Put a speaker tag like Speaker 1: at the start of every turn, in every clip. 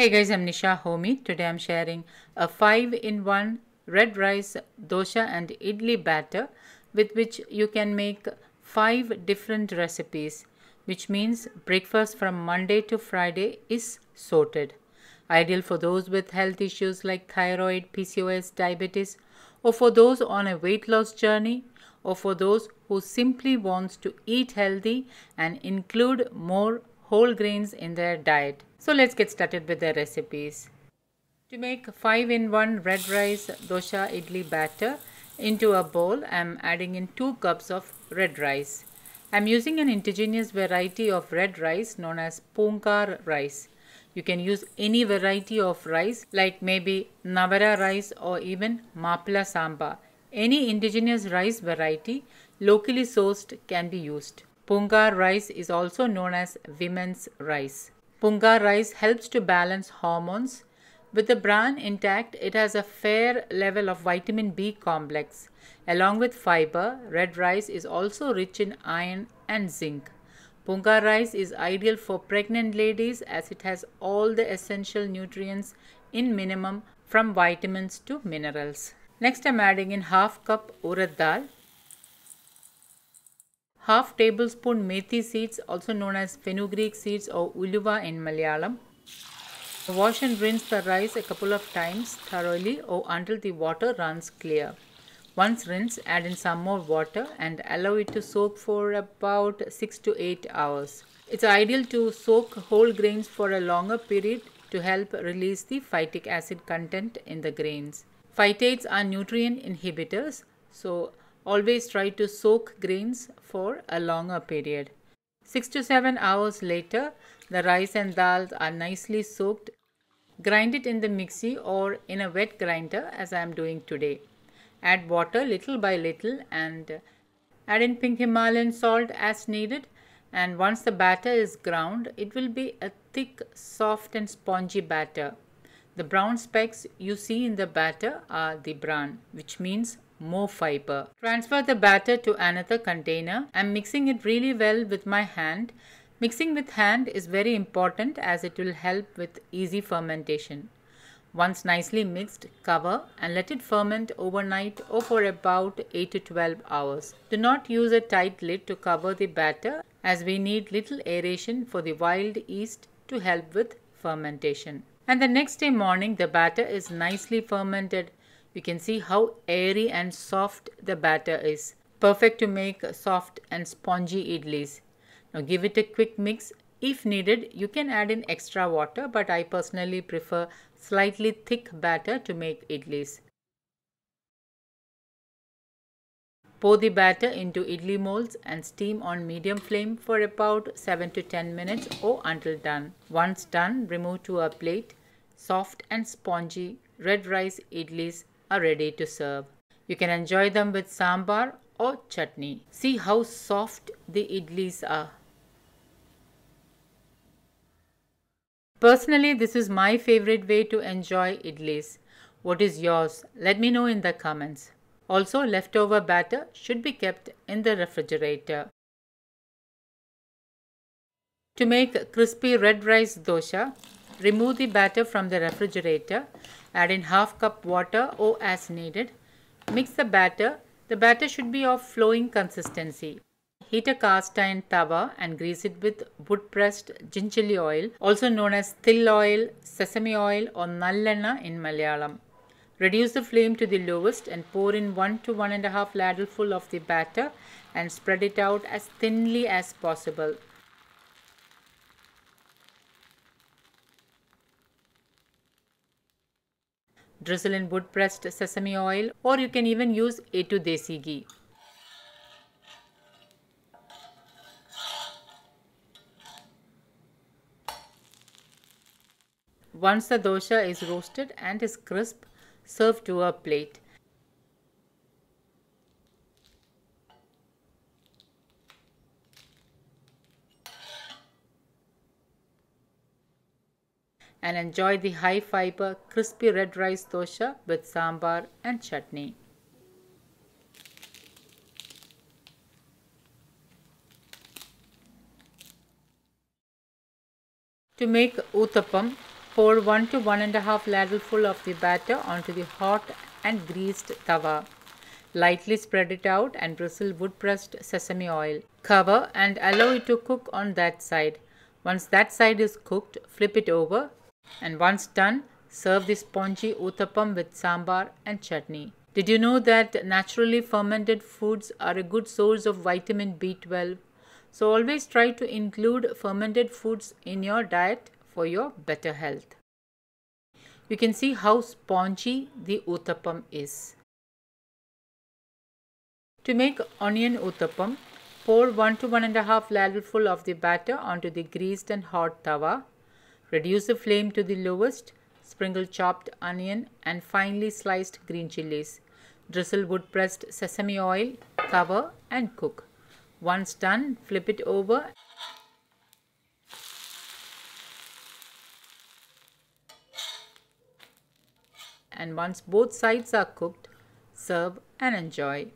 Speaker 1: Hey guys, I'm Nisa Homey. Today I'm sharing a 5 in 1 red rice, dosha, and idli batter with which you can make 5 different recipes, which means breakfast from Monday to Friday is sorted. Ideal for those with health issues like thyroid, PCOS, diabetes, or for those on a weight loss journey, or for those who simply wants to eat healthy and include more whole grains in their diet. So let's get started with the recipes. To make 5 in 1 red rice dosha idli batter into a bowl, I am adding in 2 cups of red rice. I am using an indigenous variety of red rice known as Poongar rice. You can use any variety of rice like maybe Navara rice or even Mapla Samba. Any indigenous rice variety locally sourced can be used. Poongar rice is also known as women's rice. Poongar rice helps to balance hormones. With the bran intact, it has a fair level of vitamin B complex. Along with fiber, red rice is also rich in iron and zinc. Poongar rice is ideal for pregnant ladies as it has all the essential nutrients in minimum from vitamins to minerals. Next I'm adding in half cup urad dal, half tablespoon methi seeds also known as fenugreek seeds or uluva in Malayalam. Wash and rinse the rice a couple of times thoroughly or until the water runs clear. Once rinsed, add in some more water and allow it to soak for about 6 to 8 hours. It's ideal to soak whole grains for a longer period to help release the phytic acid content in the grains. Phytates are nutrient inhibitors, so always try to soak grains for a longer period. 6 to 7 hours later, the rice and dal are nicely soaked. Grind it in the mixie or in a wet grinder as I am doing today. Add water little by little and add in pink Himalayan salt as needed and once the batter is ground, it will be a thick, soft and spongy batter. The brown specks you see in the batter are the bran, which means more fiber. Transfer the batter to another container. I'm mixing it really well with my hand. Mixing with hand is very important as it will help with easy fermentation. Once nicely mixed, cover and let it ferment overnight or for about 8 to 12 hours. Do not use a tight lid to cover the batter as we need little aeration for the wild yeast to help with fermentation. And the next day morning the batter is nicely fermented you can see how airy and soft the batter is. Perfect to make soft and spongy idlis. Now give it a quick mix. If needed, you can add in extra water, but I personally prefer slightly thick batter to make idlis. Pour the batter into idli molds and steam on medium flame for about 7 to 10 minutes or until done. Once done, remove to a plate. Soft and spongy red rice idlis are ready to serve. You can enjoy them with sambar or chutney. See how soft the idlis are. Personally, this is my favorite way to enjoy idlis. What is yours? Let me know in the comments. Also, leftover batter should be kept in the refrigerator. To make crispy red rice dosha, remove the batter from the refrigerator Add in half cup water or as needed. Mix the batter. The batter should be of flowing consistency. Heat a cast iron tawa and grease it with wood pressed gingerly oil, also known as til oil, sesame oil or nallenna in Malayalam. Reduce the flame to the lowest and pour in 1 to 1 and a half ladleful of the batter and spread it out as thinly as possible. Drizzle in wood pressed sesame oil or you can even use A2 Desi ghee. Once the dosha is roasted and is crisp, serve to a plate. And enjoy the high fiber crispy red rice dosha with sambar and chutney. To make uttapam, Pour 1 to 1 and a half ladleful of the batter onto the hot and greased tawa. Lightly spread it out and drizzle wood pressed sesame oil. Cover and allow it to cook on that side. Once that side is cooked, flip it over and once done, serve the spongy uttapam with sambar and chutney. Did you know that naturally fermented foods are a good source of vitamin B12? So always try to include fermented foods in your diet for your better health. You can see how spongy the uttapam is. To make onion uttapam, pour 1 to 1 and a half ladleful of the batter onto the greased and hot tawa. Reduce the flame to the lowest, sprinkle chopped onion and finely sliced green chilies. Drizzle wood pressed sesame oil, cover and cook. Once done, flip it over and once both sides are cooked, serve and enjoy.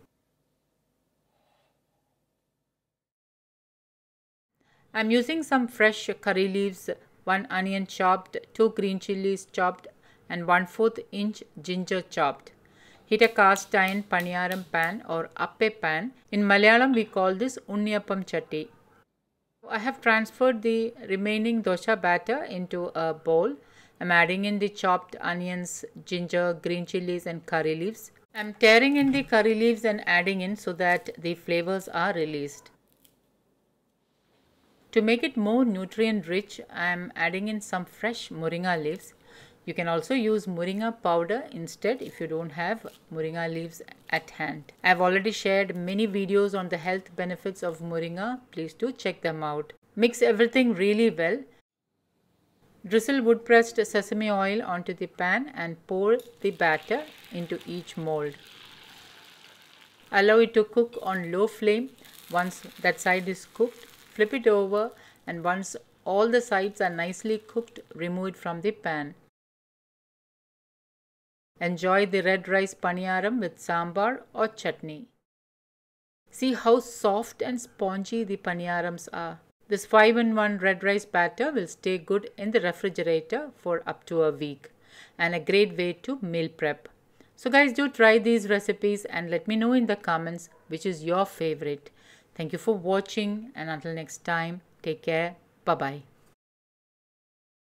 Speaker 1: I'm using some fresh curry leaves, 1 onion chopped, 2 green chilies chopped and 1 4th inch ginger chopped. Heat a cast iron paniyaram pan or appe pan. In Malayalam we call this unniyappam chatti. I have transferred the remaining dosha batter into a bowl I'm adding in the chopped onions, ginger, green chilies and curry leaves. I'm tearing in the curry leaves and adding in so that the flavors are released. To make it more nutrient rich, I'm adding in some fresh moringa leaves. You can also use moringa powder instead if you don't have moringa leaves at hand. I've already shared many videos on the health benefits of moringa. Please do check them out. Mix everything really well Drizzle wood pressed sesame oil onto the pan and pour the batter into each mold. Allow it to cook on low flame. Once that side is cooked, flip it over and once all the sides are nicely cooked, remove it from the pan. Enjoy the red rice paniyaram with sambar or chutney. See how soft and spongy the paniyarams are. This 5 in 1 red rice batter will stay good in the refrigerator for up to a week and a great way to meal prep. So guys do try these recipes and let me know in the comments which is your favorite. Thank you for watching and until next time take care. Bye bye.